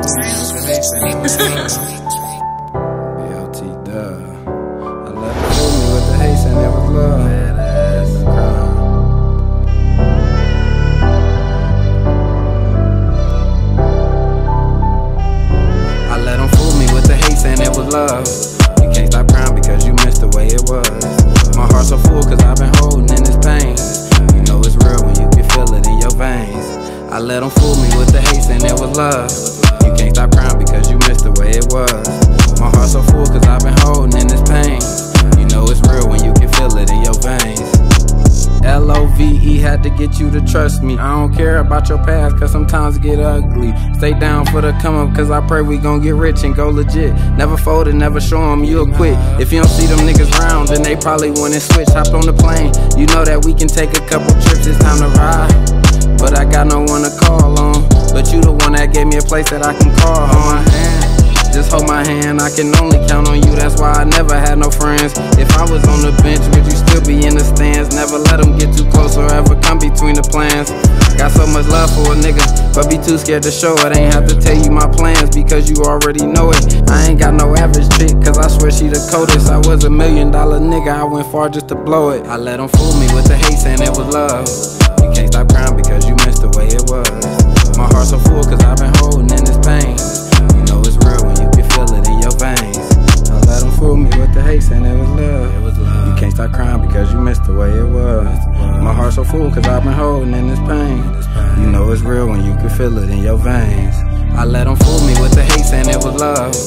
I let her fool me with the haste and it was love. I let them fool me with the hate it was love. You can't stop crying because you the way it was. My heart's so I've been holding in this pain. You know it's real when you can feel it in your veins. I let them fool me with the hate saying it was love. You can't stop crying because you missed the way it was. My heart's so full cause I've been holding in this pain. You know it's real when you can feel it in your veins. L O V E had to get you to trust me. I don't care about your past, cause sometimes it get ugly. Stay down for the come up, cause I pray we gon' get rich and go legit. Never fold and never show them you'll quit. If you don't see them niggas round, then they probably wouldn't switch. Hopped on the plane, you know that we can take a couple trips, it's time to ride. But I got no one to call place that I can call on. Just hold my hand, I can only count on you, that's why I never had no friends. If I was on the bench, would you still be in the stands? Never let them get too close or ever come between the plans. Got so much love for a nigga, but be too scared to show it. Ain't have to tell you my plans because you already know it. I ain't got no average chick, cause I swear she the coldest. I was a million dollar nigga, I went far just to blow it. I let them fool me with the hate saying it was love. You can't stop crying because you missed the because you missed the way it was. My heart's so full cause I've been holding in this pain. You know it's real when you can feel it in your veins. I let them fool me with the hate saying it was love.